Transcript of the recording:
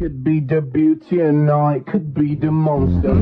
Could be the beauty and night, could be the monster.